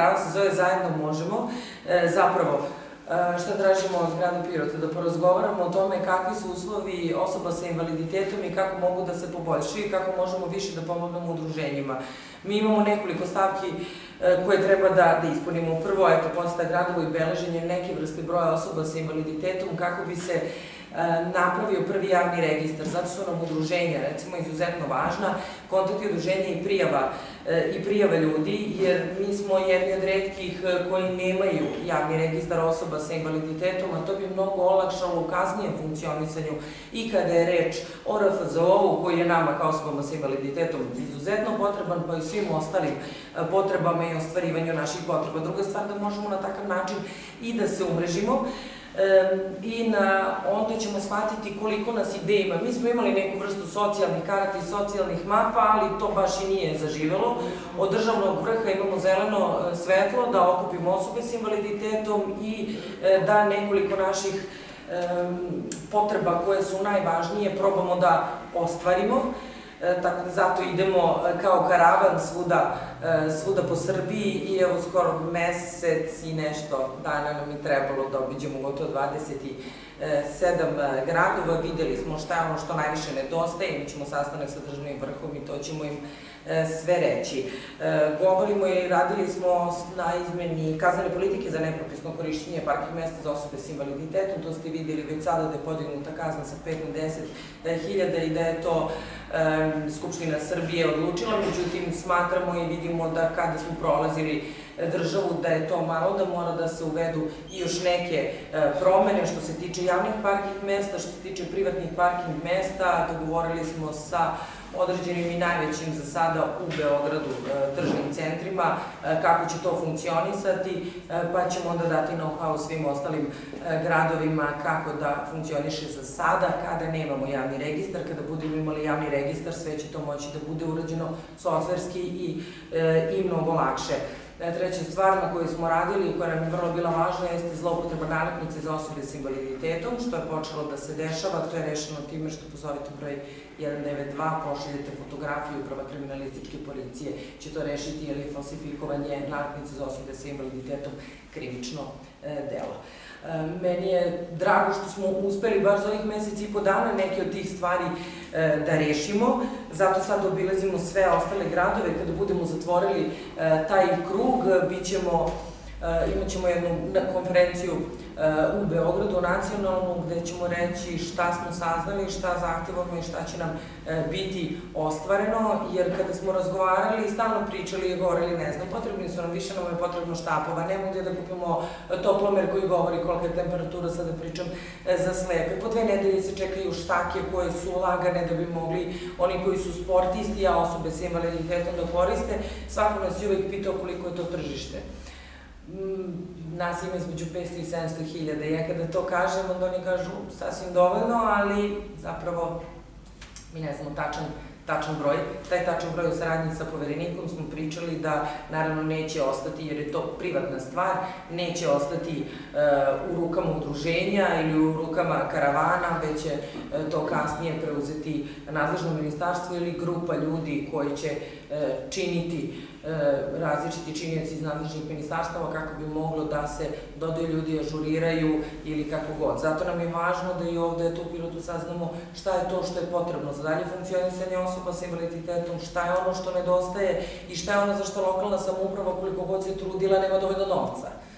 Karavan se zove Zajedno možemo. Zapravo, šta tražimo od grada Pirota, da porozgovaramo o tome kakvi su uslovi osoba sa invaliditetom i kako mogu da se poboljšaju i kako možemo više da pomognemo udruženjima. Mi imamo nekoliko stavki koje treba da, da ispunimo. Prvo, eto, posta gradova i beleženje neke vrste broja osoba sa invaliditetom kako bi se napravio prvi javni registar. Zato su nam udruženja, recimo, izuzetno važna, kontakti udruženja i prijava, i prijava ljudi, jer mi smo jedni od redkih koji nemaju javni registar osoba sa invaliditetom, a to bi mnogo olakšalo u kasnijem funkcionisanju i kada je reč o RFZO-u, koji je nama kao osobama sa invaliditetom izuzetno potreban, pa i svim ostalim potrebama i ostvarivanju naših potreba. Druga stvar da možemo na takav način i da se umrežimo, i na, onda ćemo shvatiti koliko nas ide ima. Mi smo imali neku vrstu socijalnih karata i socijalnih mapa, ali to baš i nije zaživelo. Od državnog vrha imamo zeleno e, svetlo da okupimo osobe s invaliditetom i e, da nekoliko naših potreba koje su najvažnije probamo da ostvarimo. E, tako da zato idemo e, kao karavan svuda, e, svuda po Srbiji i evo skoro mesec i nešto dana nam je trebalo da obiđemo gotovo 27 gradova, videli smo šta je ono što najviše nedostaje, mi ćemo sastanak sa državnim vrhom i to ćemo im sve reći. Govorimo i radili smo na izmeni kaznene politike za nepropisno korišćenje parkih mesta za osobe s invaliditetom, to ste videli već sada da je podignuta kazna sa 5 na 10 hiljada i da je to Skupština Srbije odlučila, međutim smatramo i vidimo da kada smo prolazili e, državu da je to malo, da mora da se uvedu i još neke e, promene što se tiče javnih parking mesta, što se tiče privatnih parking mesta, dogovorili smo sa određenim i najvećim za sada u Beogradu e, tržnim centrima, e, kako će to funkcionisati, pa ćemo onda dati know-how svim ostalim gradovima kako da funkcioniše za sada, kada nemamo javni registar, kada budemo imali javni registar, sve će to moći da bude urađeno softverski i, i mnogo lakše. Treća stvar na kojoj smo radili i koja nam je vrlo bila važna jeste zloupotreba nalepnice za osobe s invaliditetom, što je počelo da se dešava, to je rešeno time što pozovete broj 192, pošaljete fotografiju uprava kriminalističke policije, će to rešiti je falsifikovanje nalepnice za osobe sa invaliditetom krivično e, delo. Meni je drago što smo uspeli baš za ovih meseci i po dana neke od tih stvari e, da rešimo. Zato sad obilazimo sve ostale gradove. Kada budemo zatvorili e, taj krug, bit ćemo Eh, imat ćemo jednu konferenciju eh, u Beogradu nacionalnu gde ćemo reći šta smo saznali, šta zahtevamo i šta će nam eh, biti ostvareno, jer kada smo razgovarali i stalno pričali i govorili, ne znam, potrebni su nam više, nam je potrebno štapova, nema gde da kupimo toplomer koji govori kolika je temperatura, sada pričam za slepe. Po dve nedelje se čekaju štake koje su lagane da bi mogli oni koji su sportisti, a osobe sa invaliditetom da koriste. Svako nas je uvek pitao koliko je to tržište. Mm, nas ima između 500 i 700 hiljada. Ja kada to kažem, onda oni kažu sasvim dovoljno, ali zapravo mi ne znamo tačan tačan broj. Taj tačan broj u saradnji sa poverenikom smo pričali da naravno neće ostati, jer je to privatna stvar, neće ostati uh, u rukama udruženja ili u rukama karavana, već će uh, to kasnije preuzeti nadležno ministarstvo ili grupa ljudi koji će uh, činiti različiti činjenici iz nadležnih ministarstava kako bi moglo da se dodaju ljudi ažuriraju ili kako god. Zato nam je važno da i ovde to u pilotu saznamo šta je to što je potrebno za dalje funkcionisanje osoba sa invaliditetom, šta je ono što nedostaje i šta je ono za što lokalna samouprava koliko god se trudila nema dovoljno novca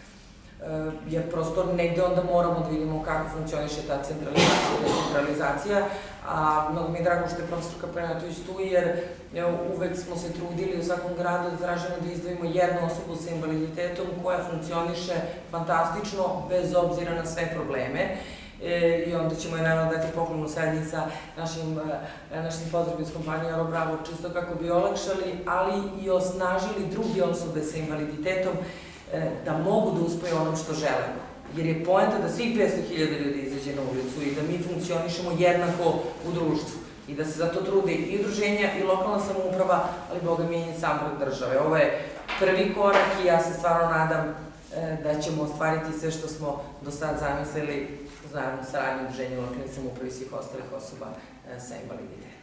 jer prosto negde onda moramo da vidimo kako funkcioniše ta centralizacija decentralizacija, a mnogo mi je drago što je profesor Kapenatović tu, jer uvek smo se trudili u svakom gradu da tražimo da izdvojimo jednu osobu sa invaliditetom koja funkcioniše fantastično, bez obzira na sve probleme. E, i onda ćemo je naravno dati poklonu saradnji sa našim, e, našim pozdravim s kompanijom Aro Bravo, čisto kako bi olakšali, ali i osnažili druge osobe sa invaliditetom da mogu da uspoje onom što želimo. Jer je poenta da svih 500.000 ljudi izađe na ulicu i da mi funkcionišemo jednako u društvu i da se za to trude i udruženja i lokalna samouprava, ali boga mi i sam države. Ovo je prvi korak i ja se stvarno nadam da ćemo ostvariti sve što smo do sad zamislili zajedno sa radnjim udruženjem lokalnih samoupravi svih ostalih osoba sa invaliditetom.